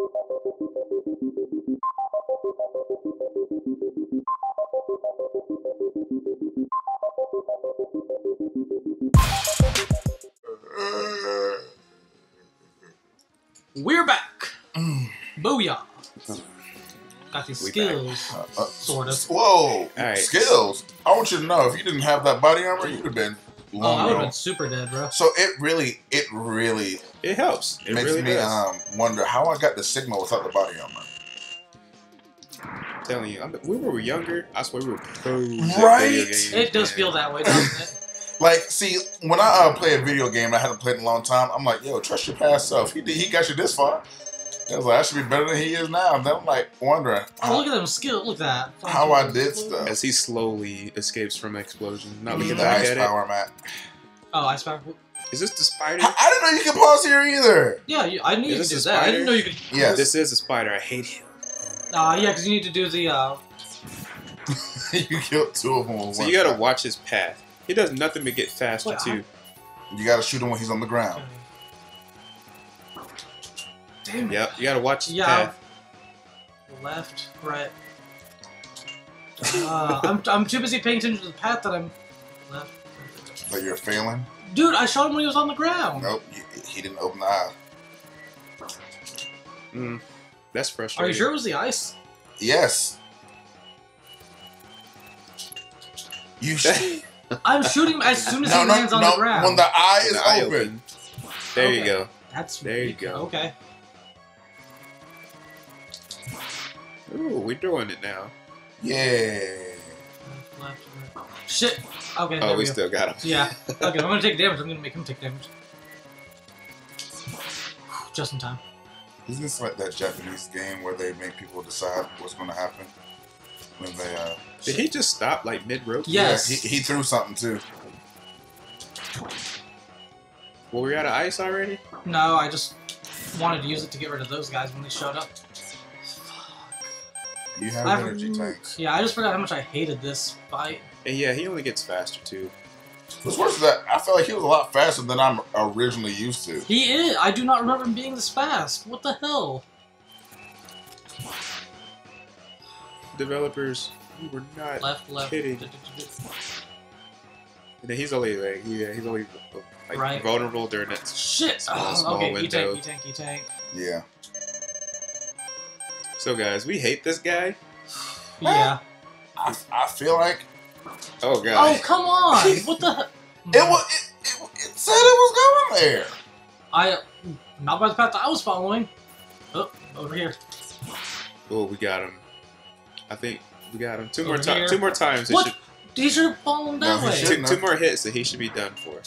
We're back. Mm. Booyah. Got these We skills. Uh, uh, Sort of. Whoa! Alright. Skills. I want you to know if you didn't have that body armor, you'd have been Oh, long I would have been super dead, bro. So it really, it really It helps. It makes really me does. um, wonder how I got the Sigma without the body armor. I'm telling you, I'm, when we were younger, I swear we were pros at Right? video games, It does man. feel that way, doesn't it? Like, see, when I uh, play a video game and I haven't played in a long time, I'm like, yo, trust your past self. He did, he got you this far. I was like, I should be better than he is now. And then I'm like wondering Oh, look at them skill. Look at that. how I did stuff. As he slowly escapes from explosion. Not looking the back ice at power, Matt. Oh, Ice Power. It. Is this the spider? I, I didn't know you could pause here either. Yeah, you, I knew you could Is do this that. I didn't know you could. Yeah, This is a spider. I hate him. Uh, yeah, because you need to do the. Uh, you killed two of them So you gotta shot. watch his path. He does nothing but get faster Wait, too. You gotta shoot him when he's on the ground. damn it. Yep, you gotta watch his Yeah. path. Left, right. Uh, I'm, I'm too busy paying attention to the path that I'm. Left. But you're failing. Dude, I shot him when he was on the ground. Nope, you, he didn't open the eye. Mm, that's fresh. Are you sure it was the ice? Yes. You should. I'm shooting as soon as no, he no, lands on no. the ground. When the eye is The eye open. open. There you go. That's There you go. Okay. Ooh, we're doing it now. Yeah. Left. Shit. Okay. Oh, there we go. still got him. Yeah. Okay, I'm gonna take damage. I'm gonna make him take damage. Just in time. Isn't this like that Japanese game where they make people decide what's going to happen when they? uh Did he just stop like mid rope? Yes. Yeah, he, he threw something too. Well, we're out of ice already. No, I just wanted to use it to get rid of those guys when they showed up. You have I've- energy tanks. Yeah, I just forgot how much I hated this fight. And yeah, he only gets faster too. What's worse is that I feel like he was a lot faster than I'm originally used to. He is. I do not remember him being this fast. What the hell? Developers, we were not. Left, left. Kidding. And he's only like yeah, he's only like Right. vulnerable during that. Shit. Small, Oh, small okay, window. you tank, you tank, you tank. Yeah. So guys, we hate this guy. Yeah. I, I feel like Oh god. Oh, god. come on! What the? it was. It, it, it said it was going there. I not by the path I was following. Oh, over here. Oh, we got him. I think we got him. Two more times. Two more times. What? should- He should have fallen No, that he way. two, two more hits, and he should be done for.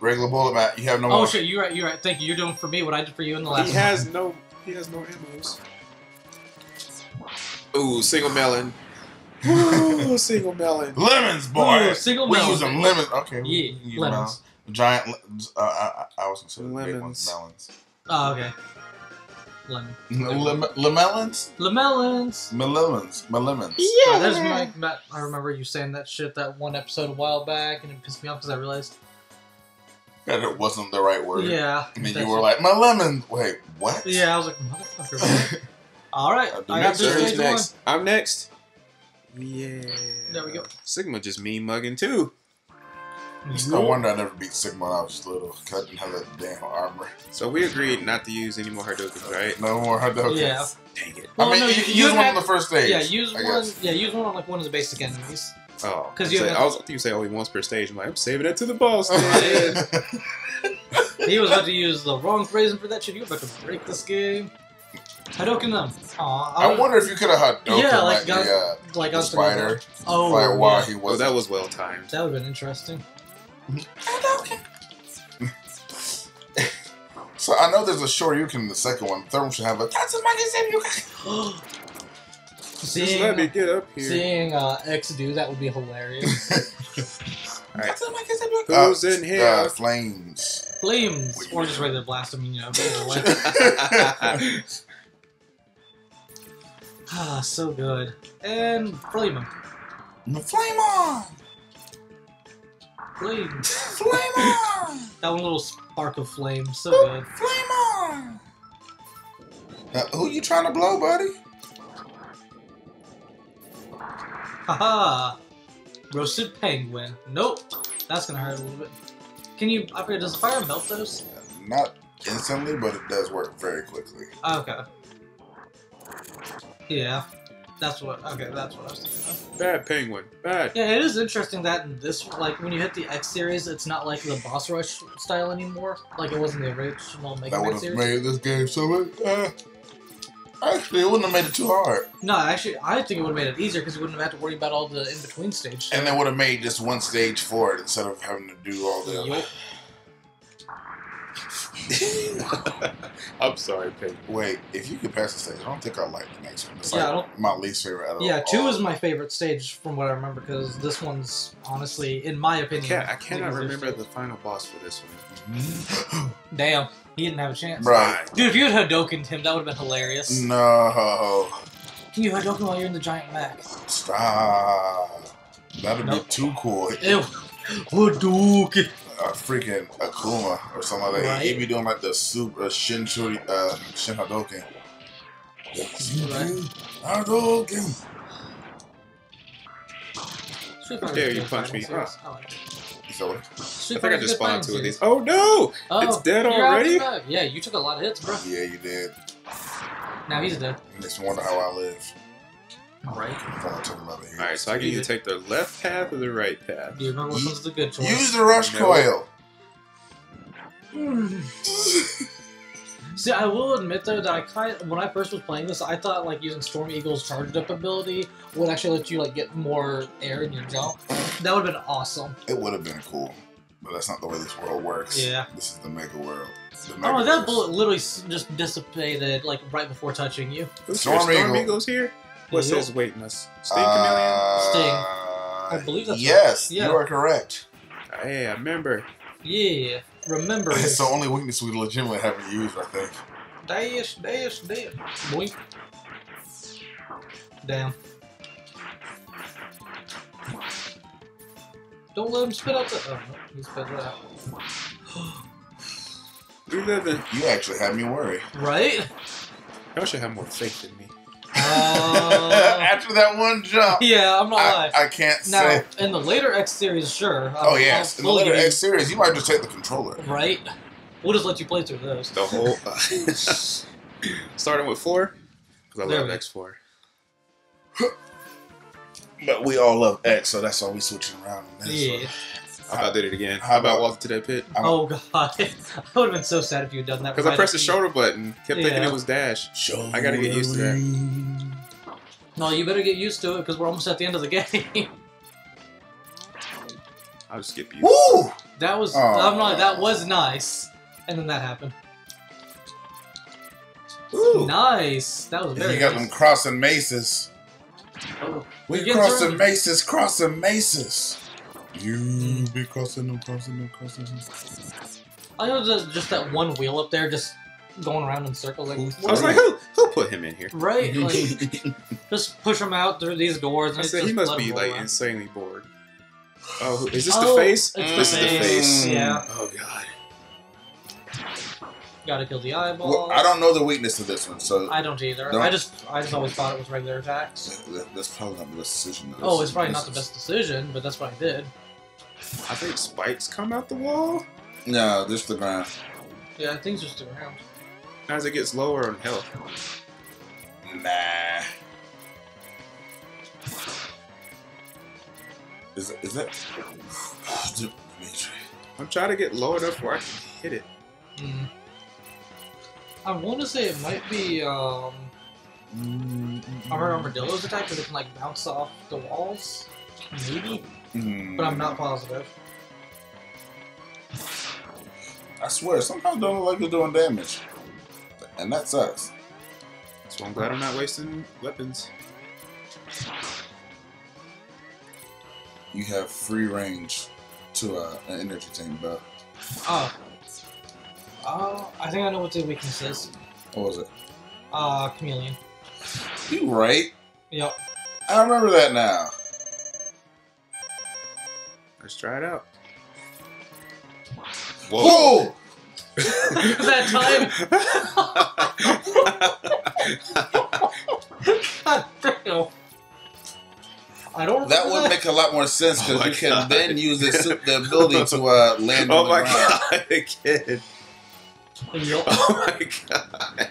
Regular bullet, Matt. You have no Oh more. shit, you're right, you're right. Thank you. You're doing for me what I did for you in the last He one. has no. He has no ammos. Ooh, single melon. Ooh, single melon. Lemons, boy. Ooh, single we melons. use them lemons. Okay. Yeah, use lemons. melons. Giant. Uh, I, I was considering the big Lemons. ones melons. Oh, okay. Lemon. Lem- Lemelons? Lemelons. Melemons. Melemons. Yeah. there's my, Matt, I remember you saying that shit that one episode a while back, and it pissed me off because I realized. That it wasn't the right word. Yeah. And then you were like, my lemon. Wait, what? Yeah, I was like, motherfucker. All right, I got next this turn stage is one. next. I'm next. Yeah. There we go. Sigma just mean mugging too. It's no wonder I never beat Sigma when I was little, because I didn't have that damn armor. So we agreed not to use any more Hadokens, right? No more Hadouken. Yeah. Dang it. Well, I mean, no, you, you- can you use one have- on the first stage. Yeah, use I one. guess. Yeah, use one on like one of the basic enemies. Oh, 'Cause I you say- I was I you say only once per stage. I'm like, I'm saving it to the boss. He was about to use the wrong phrasing for that shit. You were about to break this game. Hadouken them. Aw, I wonder if you could have Hadouken Yeah, like, like gun- the, uh, like the spider, Oh, like while yeah. he oh, that was well timed. that would have been interesting. So I know there's a Shoryuken in the second one. The third one should have a Tatsumaki Seryuken. Just seeing let me get up here. seeing uh, X do that would be hilarious. All right. Tatsumaki Who's in here? Uh, flames. Flames, or just regular blast them. You know, either way. ah, so good. And flame him. Flame on! Flame. Flame on! That one little spark of Flame, so good. Flame on! Uh, who you trying to blow, buddy? Haha! Roasted penguin. Nope. That's gonna hurt a little bit. Can you upgrade? Does the fire melt those? Not instantly, but it does work very quickly. Okay. Yeah. That's what. Okay, that's what I was thinking of. Bad penguin. Bad. Yeah, it is interesting that in this, like, when you hit the X series, it's not like the boss rush style anymore, like it wasn't the original Mega That would Man have made this game so much. Uh, actually, it wouldn't have made it too hard. No, actually, I think it would have made it easier because you wouldn't have had to worry about all the in between stage. stuff. And they would have made just one stage for it instead of having to do all the. Yup. I'm sorry, penguin. Wait, if you could pass the stage, I don't think I like the next one. It's Yeah, I like don't- my least favorite out of Yeah, two all. is my favorite stage from what I remember because this one's honestly, in my I opinion, can't. I cannot remember stage. the final boss for this one. Damn, he didn't have a chance. Right. Dude, if you had Hadokened him, that would have been hilarious. No. Can you Hadoken while you're in the giant mech? Stop. That'd Nope. be too cool. Ew. Hadouken. A freaking Akuma or something like that. Right. He'd be doing like the super Shin Shuri, uh, Shin Hadoken. Right. Hadouken. Street dare you punch me. series. I it. So I think I just spawned two of these. Oh no! Oh, It's dead already? out of the- Yeah, you took a lot of hits, bro. yeah, you did. Now he's dead. Makes me wonder how I live. Right. If I took a lot of. All right, so I can either take the left path or the right path. You remember which one's the good choice? Use the rush coil. See, I will admit though that I kind of, when I first was playing this, I thought like using Storm Eagle's charged up ability would actually let you like get more air in your jump. That would have been awesome. It would have been cool, but that's not the way this world works. Yeah. This is the mega world. The Oh, that bullet literally just dissipated like right before touching you. Who's Storm here? Storm Eagle. Eagle's here. What Yup. says waiting us? Sting Chameleon. Uh, Sting. I believe that's Yes, right. Yeah. you are correct. Hey, I remember. Yeah, remember It's the only weakness we legitimately haven't used, I think. Dash, dash, dash. Boink. Damn. Don't let him spit out the. Oh, no, he spit it out. We live in. You actually had me worry. Right? Y'all should have more faith in me. Uh, After that one jump, yeah, I'm not I, lying. I can't Now, say. in the later X series, sure. Oh I'll- yes, I'll in the later X series, you might just take the controller. Right? We'll just let you play through those. The whole. starting with four. Because I There love X4. But we all love X, so that's why we switching around. Yeah. one. How about did it again? How How about about- walk to that pit? I'm- Oh god, I would have been so sad if you had done that. Because I pressed the shoulder button. Kept thinking it was dash. Show I gotta get used to that. That. No, you better get used to it because we're almost at the end of the game. I'll skip you. Woo! that was, Aw. I'm not, that was nice, and then that happened. Ooh. Nice, that was very You got nice. them crossing maces. Oh, We You're crossing thrown. maces, crossing maces. You be crossing them, crossing them, crossing them. I know just, just that one wheel up there, just going around in circles, like I was like, who who put him in here? right, like just push him out through these doors. And I said he must let be 'em roll like around. insanely bored. Oh, who- is this Oh, the face? it's this the is the face, face. yeah. Oh god. Gotta kill the eyeball. well, I don't know the weakness of this one, so I don't either. Don't- I just, I just always thought it was regular attacks. that- that's probably not the best decision. though. Oh, it's probably not the best decision, but that's what I did. I think spikes come out the wall No, this the ground. Yeah, things are just around. As it gets lower on health. Nah. Is that, is that? Dimitri. I'm trying to get low enough where I can hit it. Mm. I want to say it might be. um I heard Armadillo's attack because it can like bounce off the walls, maybe, Mm. but I'm not positive. I swear, sometimes it don't look like you're doing damage, and that sucks. So I'm glad I'm not wasting weapons. You have free range to uh, an energy tank, bro. Oh, oh, I think I know what the weakness is. What was it? Uh, chameleon. You right? Yep. I remember that now. Let's try it out. Whoa. Whoa! That time. God damn. I don't. That remember would make a lot more sense because Oh you can God. then use the, su- the ability to uh, land oh on my ground. god, again. Yup. Oh my god.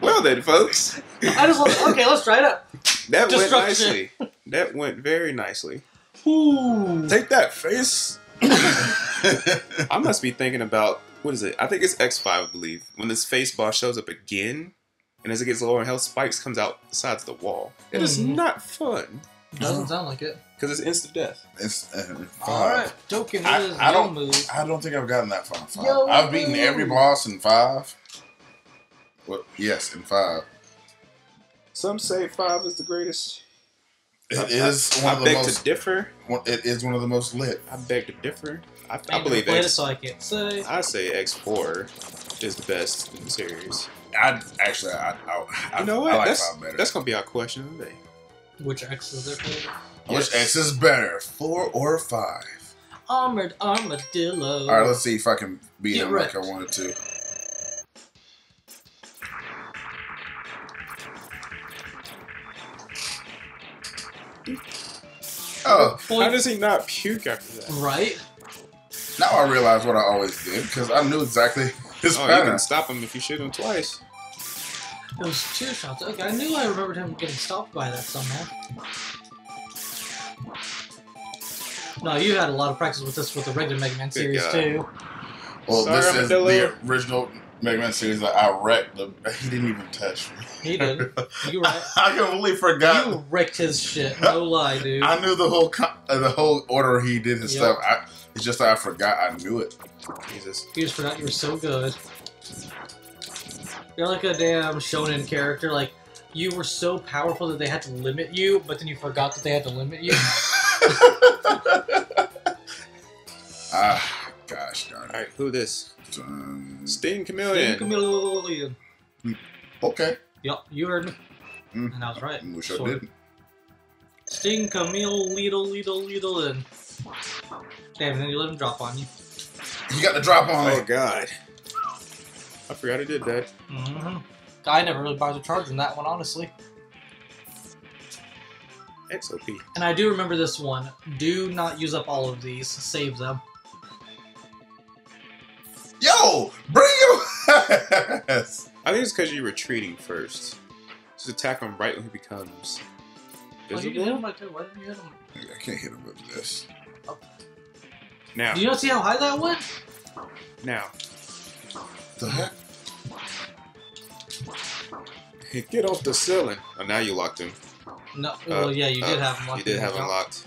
well then, folks. I just want. Okay, let's try it out. That went nicely. That went very nicely. Ooh. Take that face. I must be thinking about what is it? I think it's X five, I believe. When this face boss shows up again, and as it gets lower in health, spikes comes out the sides of the wall. It is Mhm. not fun Doesn't sound like it. because it's instant death. It's, uh. All right, token I- is I don't- move. I don't think I've gotten that far in five. Yo, I've beaten woo. every boss in five. Well, yes, in five. Some say five is the greatest. It is I, one I of the beg most. to differ. one- It is one of the most lit. I beg to differ. I, I Ain't believe it, X. so I can't say. I say X four is the best in the series. I actually, I, I, I, You know what? I like that's five better. that's gonna be our question of the day. Which X is there for? Which X is better, four or five? Armored armadillo. All right, let's see if I can beat Get him like I wanted to. Oh, How does he not puke after that? Right? now I realize what I always did because I knew exactly his Oh, you pattern. can stop him if you shoot him twice. It was two shots. Okay, I knew I remembered him getting stopped by that somehow. No, you had a lot of practice with this with the regular Mega Man Good series God. too. Well, Sorry, this is the original Mega Man series that I wrecked. The, he didn't even touch me. He did. You right. I completely forgot. You wrecked his shit. No lie, dude. I knew the whole co- uh, the whole order he did his Yep. stuff. I, it's just that I forgot I knew it. Jesus. You just forgot you were so good. You're like a damn shonen character. Like you were so powerful that they had to limit you, but then you forgot that they had to limit you. ah, gosh darn it. Alright, who this? Um, Sting Chameleon. Sting Chameleon. okay. Yup, you heard me. Mm. And I was right. Wish I didn't. Sting Camille Lidl Lidl Lidl and Damn, then you let him drop on you. You got the drop on Oh me. god. I forgot I did that. Mm-hmm. I never really bothered charging that one, honestly. XOP. And I do remember this one. Do not use up all of these. Save them. Yo, bring your ass. I think it's because you're retreating first. Just attack him right when he becomes Oh, you visible. hit him right. Why didn't you hit him? I can't hit him with this. Now, Do you not see how high that went? now, The heck? get off the ceiling. Oh, now you locked him. No. well, yeah, you did Uh, have him locked. You did have him locked.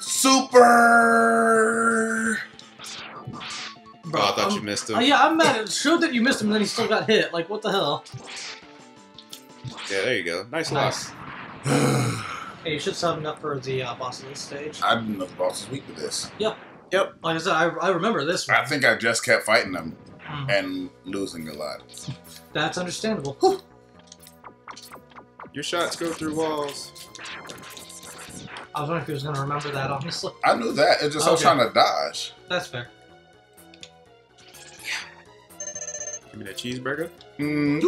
Super. Bro, oh, I thought I'm- you missed him. Oh, yeah, I'm mad. It showed that you missed him, and then he still got hit. Like, what the hell? Yeah, there you go. Nice lock. Nice. Hey, you should sub him up for the uh, boss of this stage. I didn't know the boss was weak to this. Yep. Yep. Like I said, I, I remember this one. I think I just kept fighting them Mhm. and losing a lot. That's understandable. Your shots go through walls. I was wondering if he was going to remember that, honestly. I knew that. It's just I was trying to dodge. That's fair. Give me that cheeseburger. Mm,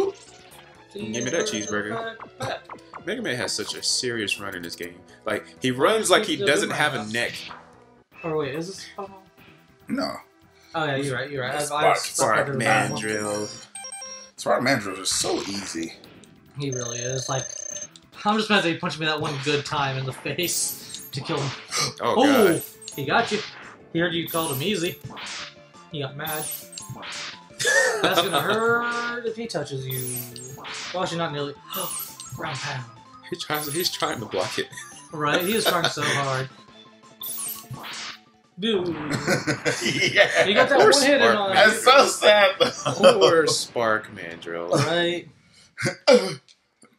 Give me that cheeseburger. Mega Man has such a serious run in this game. Like he runs like he doesn't have a neck. Oh, wait, is this? Oh, no. oh yeah, you're right. You're right. I, I Spark- Spark I that one. Mandrill. Spider Mandrill is so easy. He really is. Like, I'm just mad that he punched me that one good time in the face to kill him. Oh Oh, god. he got you. He heard you called him easy. He got mad. That's gonna hurt if he touches you. Well, actually, not nearly. Ground pound. He tries. He's trying to block it. Right? He is trying so hard. Dude. yeah. You got that Poor one hit in Spark, on man. you. That's so sad. though. Poor Spark Mandrill. Right?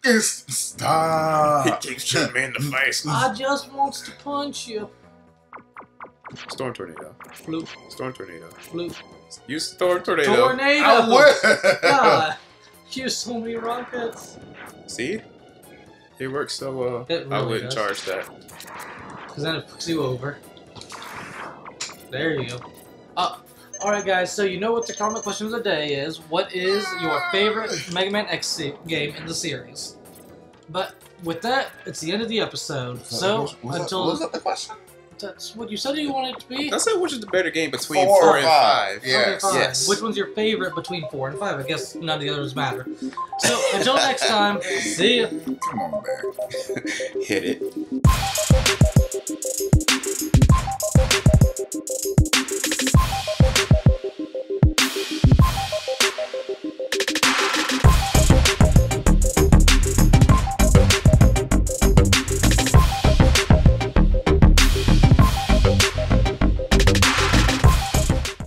Yes, stop. keeps shooting me in the face. I just wants to punch you. Storm tornado. Bloop, Storm tornado. bloop. Use storm tornado. Tornado! I will. God, you so many rockets. See? It works so well. It I wouldn't does. charge that. Because then it puts you over. There you go. Uh, All right, guys. So you know what the common question of the day is. What is your favorite Mega Man X game in the series? But with that, it's the end of the episode. So was, was until that, was that the question? that's what you said you wanted it to be. I said which is the better game between four, four and five. five. Yes. Five. yes. Which one's your favorite between four and five? I guess none of the others matter. So until next time, see ya. Come on back. Hit it.